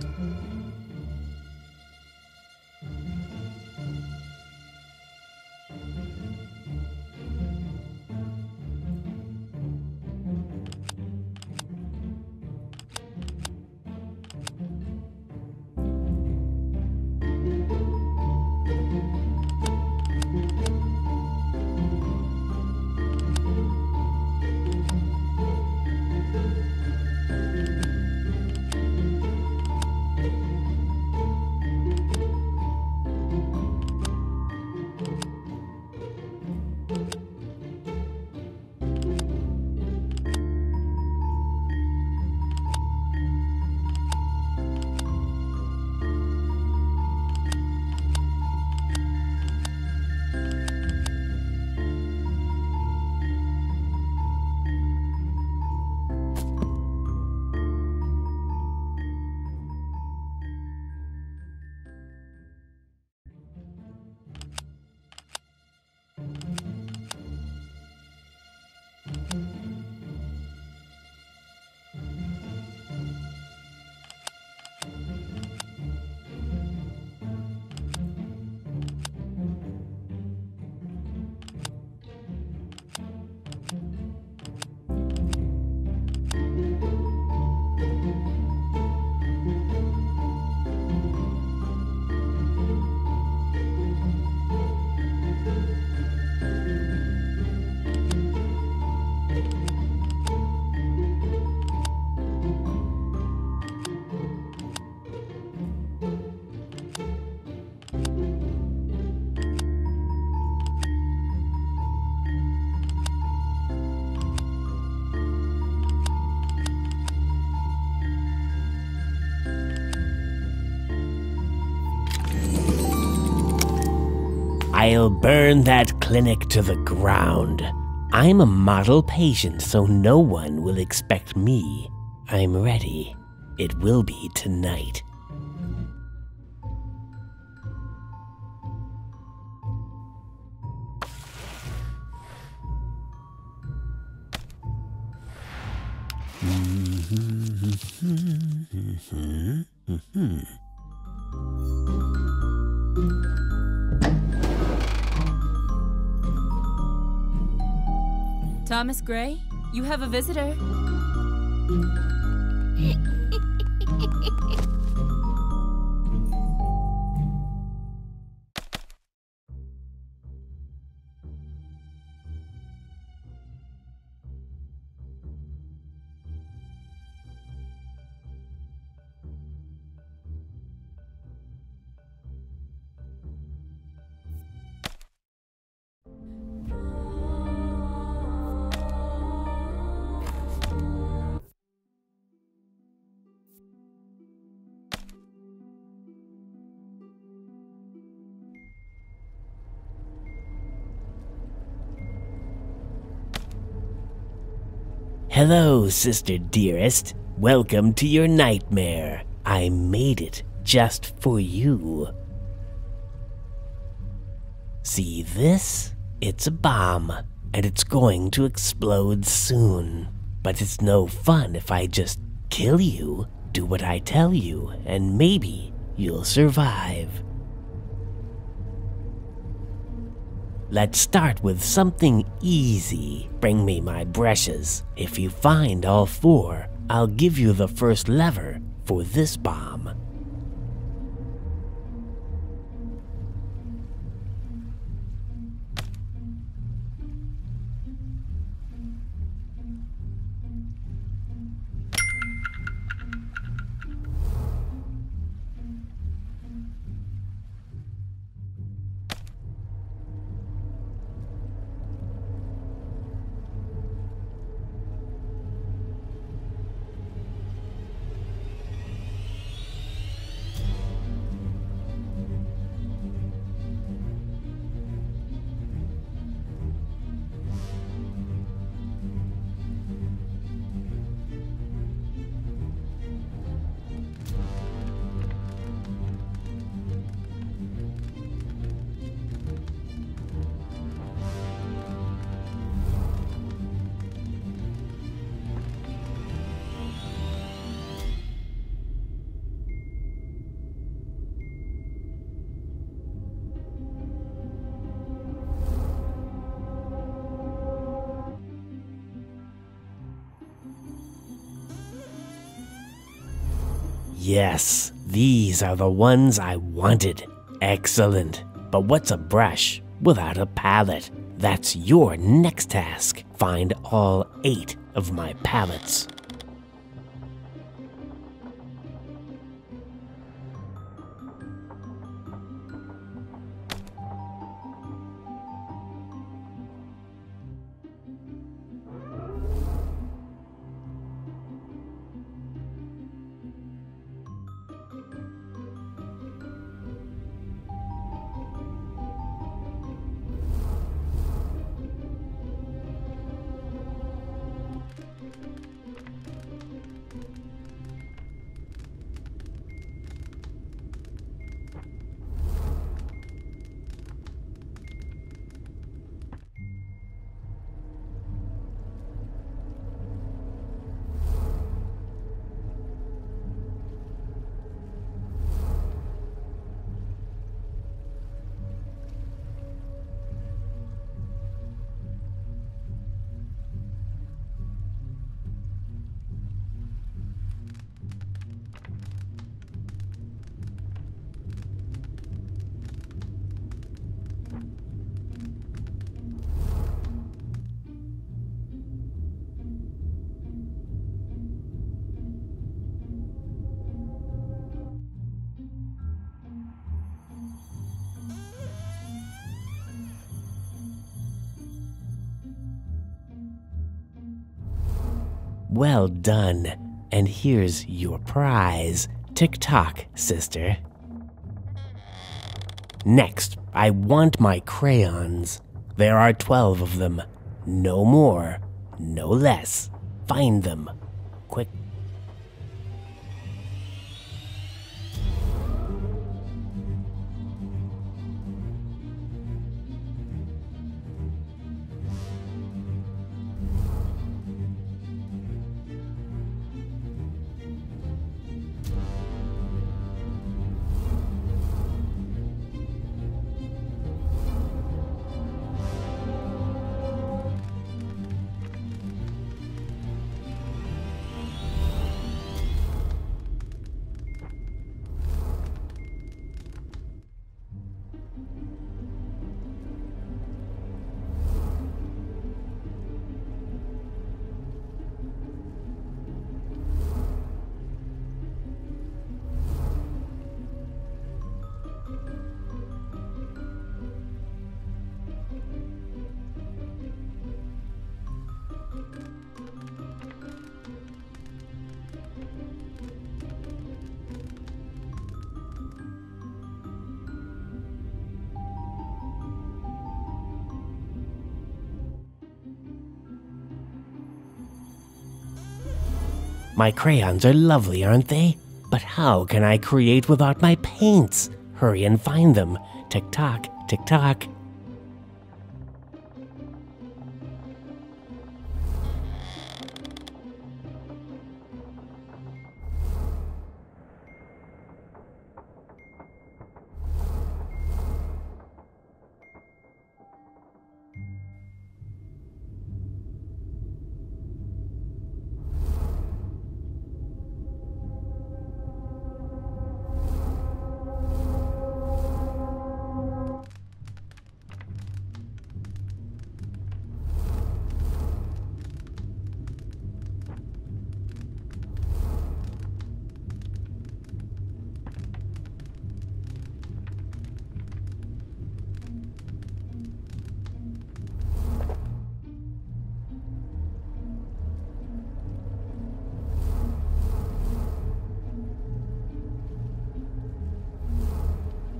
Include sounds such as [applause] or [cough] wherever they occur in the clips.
Mm-hmm. I'll burn that clinic to the ground. I'm a model patient, so no one will expect me. I'm ready. It will be tonight. Mm-hmm. Mm-hmm. Mm-hmm. Thomas Gray, you have a visitor. [laughs] Hello, sister dearest. Welcome to your nightmare. I made it just for you. See this? It's a bomb, and it's going to explode soon. But it's no fun if I just kill you, do what I tell you, and maybe you'll survive. Let's start with something easy. Bring me my brushes. If you find all four, I'll give you the first lever for this bomb. Yes, these are the ones I wanted. Excellent. But what's a brush without a palette? That's your next task. Find all eight of my palettes. Well done. And here's your prize. Tick tock, sister. Next, I want my crayons. There are 12 of them. No more, no less. Find them. Quick. My crayons are lovely, aren't they? But how can I create without my paints? Hurry and find them. Tick tock, tick tock.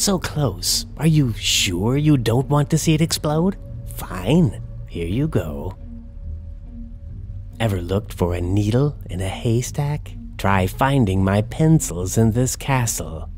So close. Are you sure you don't want to see it explode? Fine. Here you go. Ever looked for a needle in a haystack? Try finding my pencils in this castle.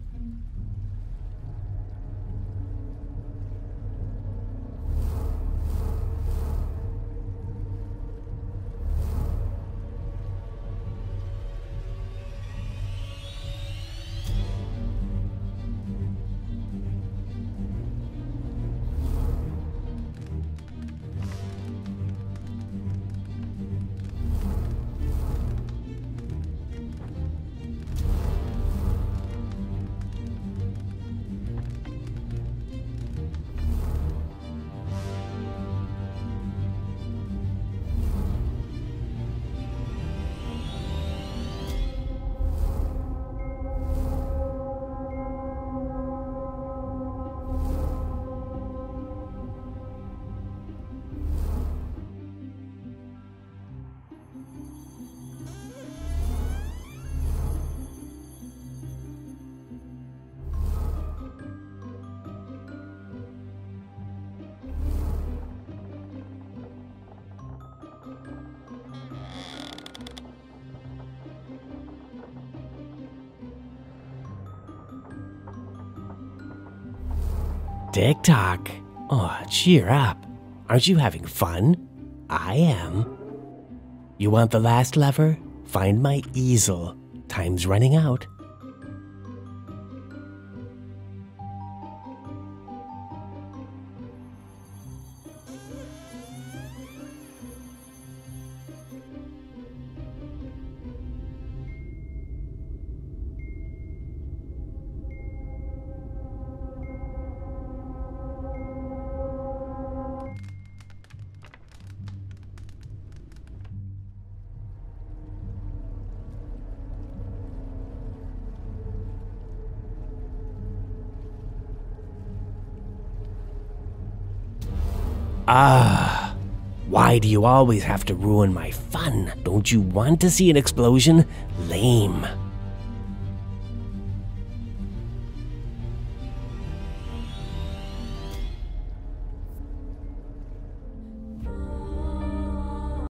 Tick tock. Oh, cheer up. Aren't you having fun? I am. You want the last lever? Find my easel. Time's running out. Ah, why do you always have to ruin my fun? Don't you want to see an explosion? Lame.